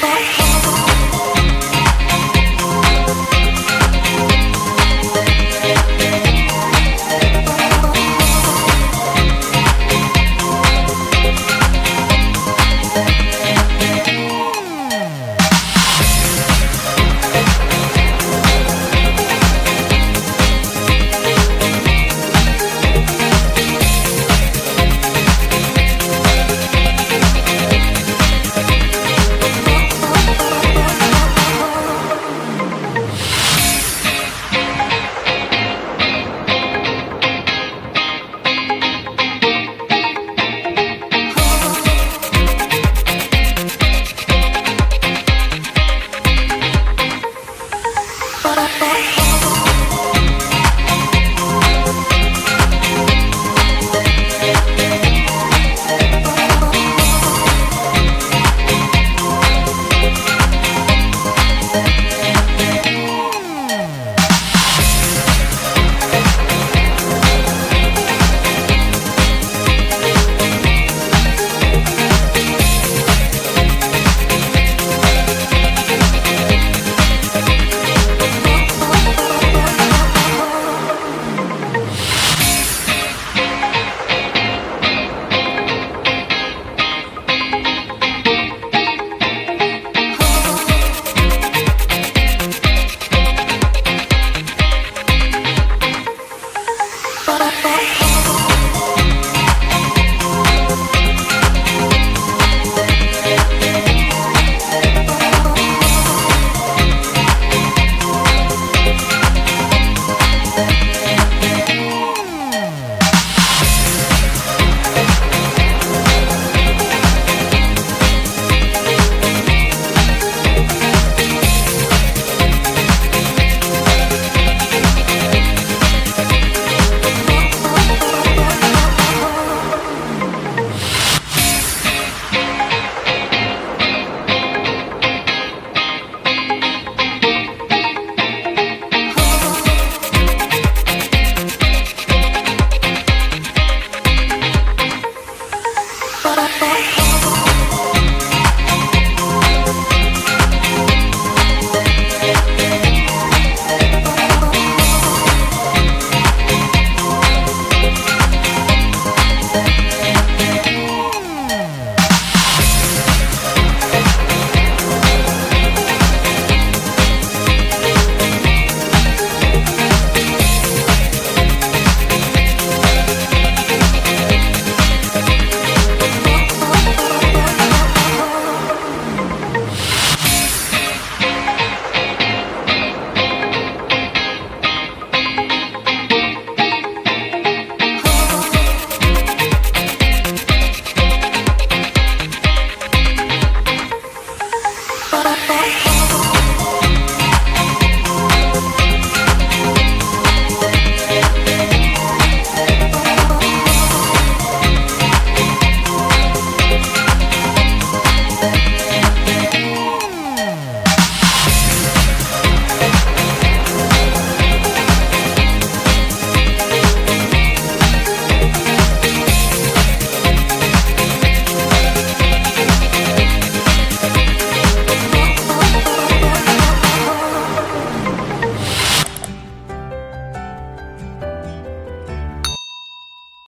fuck